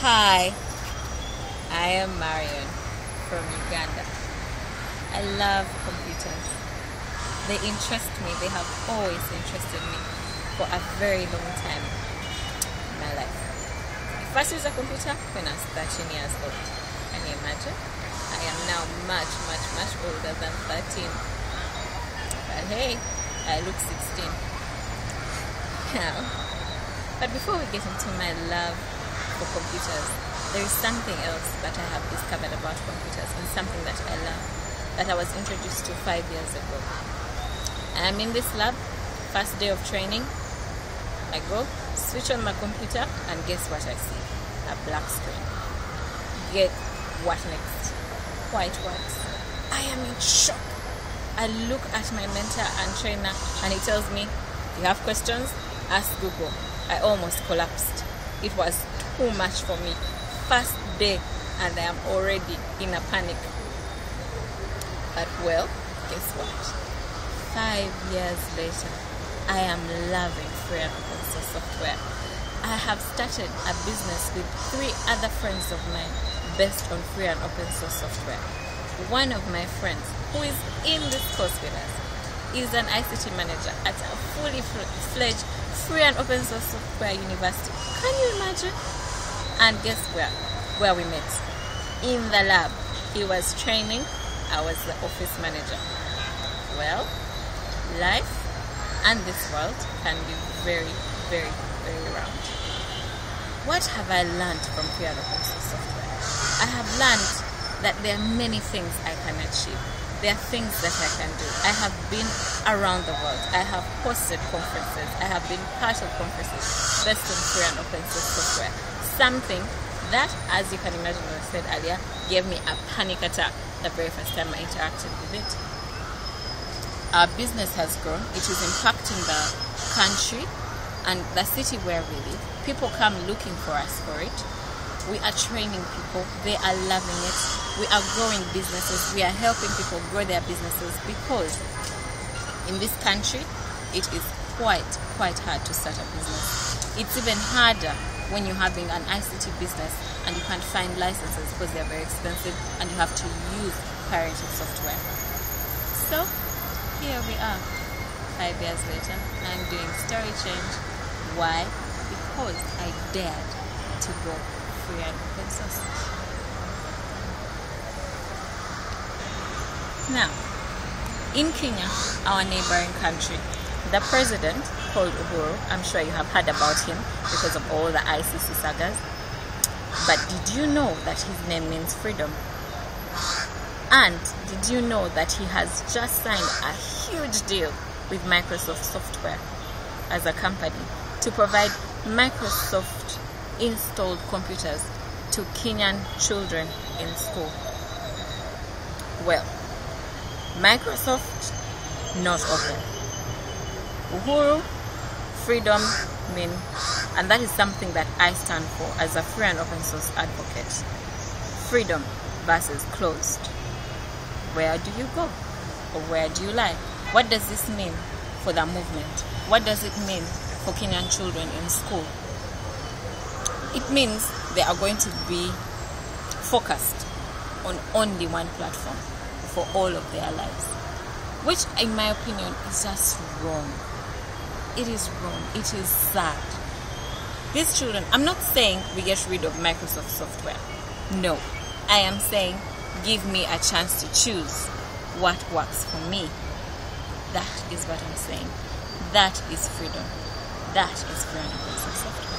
Hi, I am Marion from Uganda. I love computers. They interest me, they have always interested me for a very long time in my life. I first used a computer when I was 13 years old. Can you imagine? I am now much, much, much older than 13. But hey, I look 16 now. But before we get into my love for computers, there is something else that I have discovered about computers and something that I love that I was introduced to five years ago. I'm in this lab, first day of training. I go, switch on my computer, and guess what I see? A black screen. Get what next? White words. I am in shock. I look at my mentor and trainer, and he tells me, You have questions? Ask Google. I almost collapsed. It was too much for me. First day, and I am already in a panic. But well, guess what? Five years later, I am loving free and open source software. I have started a business with three other friends of mine based on free and open source software. One of my friends, who is in this course with us, is an ICT manager at a fully fledged free open source software university. Can you imagine? And guess where? Where we met? In the lab. He was training, I was the office manager. Well, life and this world can be very, very, very round. What have I learned from and open source software? I have learned that there are many things I can achieve. There are things that I can do. I have been around the world. I have hosted conferences. I have been part of conferences based on free and open source software. Something that, as you can imagine, I said earlier, gave me a panic attack the very first time I interacted with it. Our business has grown. It is impacting the country and the city where we live. People come looking for us for it. We are training people. They are loving it. We are growing businesses. We are helping people grow their businesses because in this country, it is quite, quite hard to start a business. It's even harder when you're having an ICT business and you can't find licenses because they're very expensive and you have to use pirated software. So, here we are, five years later. I'm doing story change. Why? Because I dared to go free and open source. Now, in Kenya, our neighboring country, the president called Uhuru, I'm sure you have heard about him because of all the ICC sagas. But did you know that his name means freedom? And did you know that he has just signed a huge deal with Microsoft Software as a company to provide Microsoft installed computers to Kenyan children in school? Well, Microsoft not open. Uhuru, freedom, mean, and that is something that I stand for as a free and open source advocate. Freedom versus closed. Where do you go? Or where do you lie? What does this mean for the movement? What does it mean for Kenyan children in school? It means they are going to be focused on only one platform for all of their lives, which, in my opinion, is just wrong. It is wrong. It is sad. These children, I'm not saying we get rid of Microsoft software. No. I am saying give me a chance to choose what works for me. That is what I'm saying. That is freedom. That is free and open software.